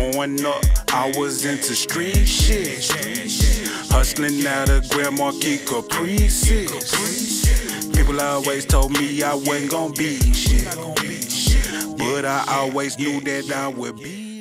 Growing up, I was into street shit. Hustling out of Grand Marquis Caprices. People always told me I wasn't gonna be shit. But I always knew that I would be.